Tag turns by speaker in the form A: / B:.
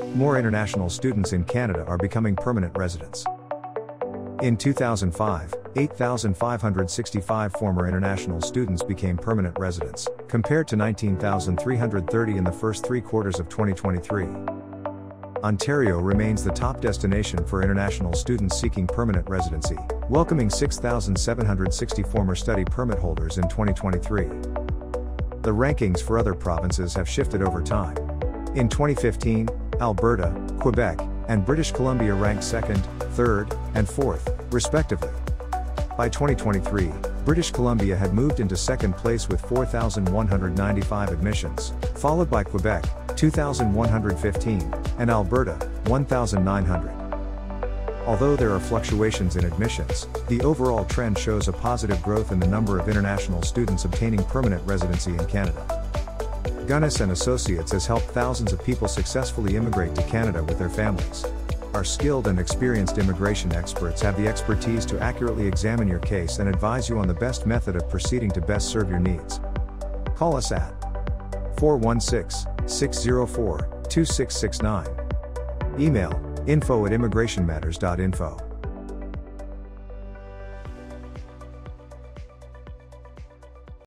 A: More international students in Canada are becoming permanent residents. In 2005, 8,565 former international students became permanent residents, compared to 19,330 in the first three quarters of 2023. Ontario remains the top destination for international students seeking permanent residency, welcoming 6,760 former study permit holders in 2023. The rankings for other provinces have shifted over time. In 2015, Alberta, Quebec, and British Columbia ranked second, third, and fourth, respectively. By 2023, British Columbia had moved into second place with 4,195 admissions, followed by Quebec, 2,115, and Alberta, 1,900. Although there are fluctuations in admissions, the overall trend shows a positive growth in the number of international students obtaining permanent residency in Canada. Gunness and Associates has helped thousands of people successfully immigrate to Canada with their families. Our skilled and experienced immigration experts have the expertise to accurately examine your case and advise you on the best method of proceeding to best serve your needs. Call us at 416 604 2669. Email info at immigrationmatters.info.